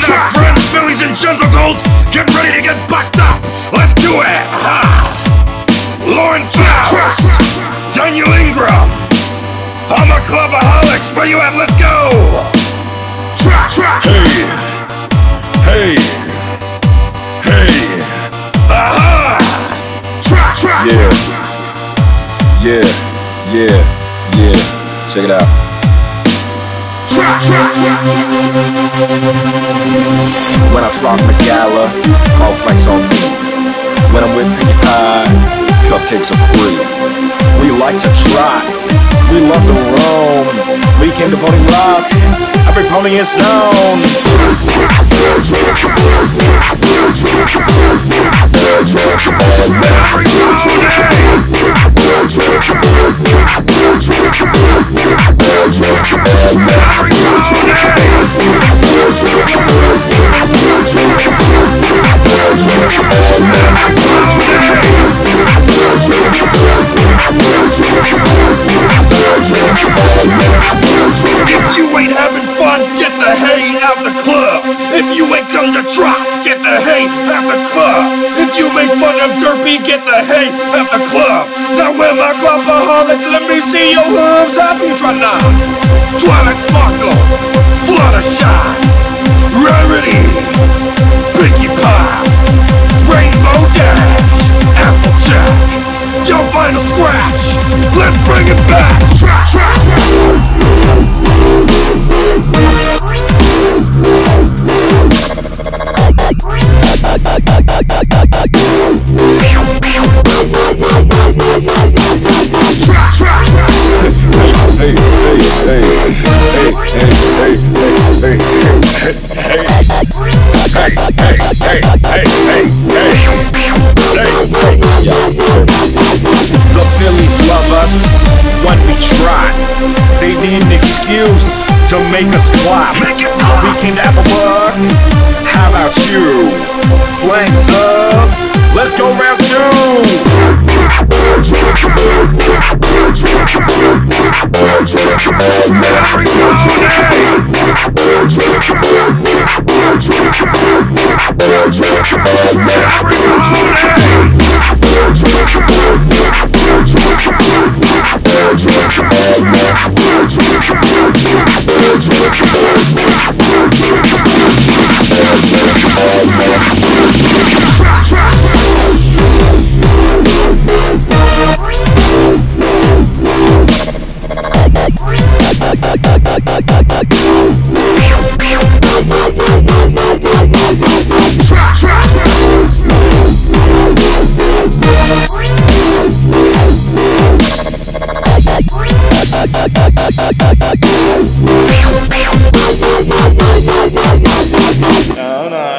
Listen up, friends, fillies and gentlecolts. Get ready to get backed up. Let's do it. Ha! Lauren Faust, Daniel Ingram. I'm a clubaholics. Where you at? Let's go. Hey, hey, hey, Aha! Track, track. yeah, yeah, yeah, yeah. Check it out. Track, track, track. When I rock the gala, all flex on me. When I'm with Pinkie Pie, cupcakes are free. We like to try, we love to roam. We came to Pony Rock, every pony is own. The hay out the club. If you make fun of Derpy, get the hay at the club. Now where my clubaholics, let me see your hooves up. Petrona, Twilight Sparkle, Fluttershy, Rarity, The fillies love us when we try. They need an excuse to make us clap. We came to Applebrook. How about you? Flanks up. Let's go round two. Não, não.